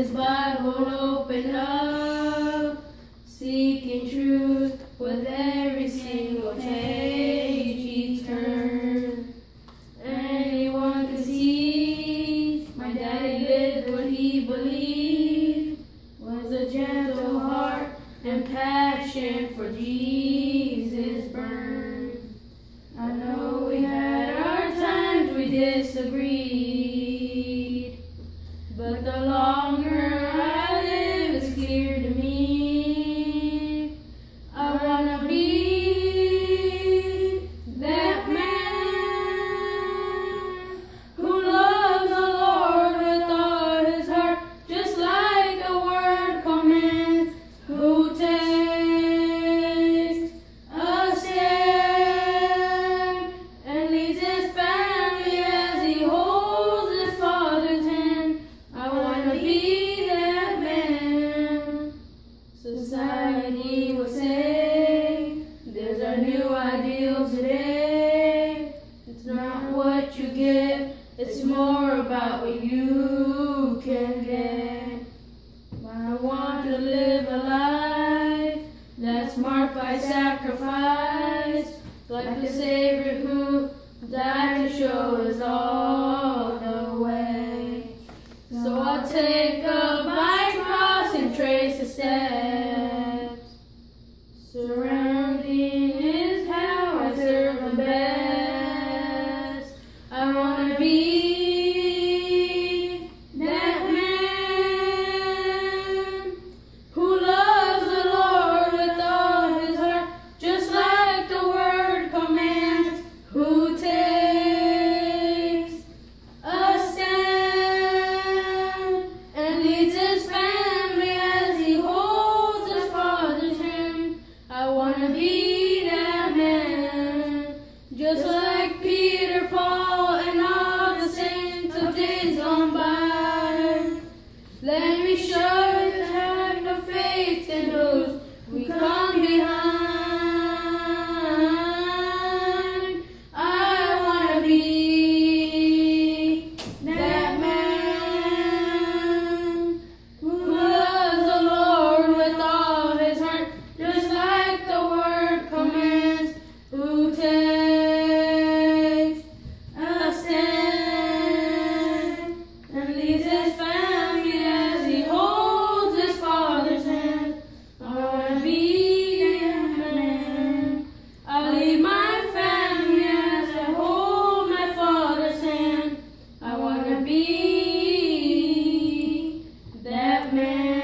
this Bible open up, seeking truth with every single page each turn. Anyone can see my daddy did what he believed was a gentle heart and passion for Jesus. But the longer I live, it's clear to me. I wanna be It's more about what you can get. I want to live a life that's marked by sacrifice, like the Savior who died to show us all the way. So I'll take up my cross and trace the steps surrounding. man.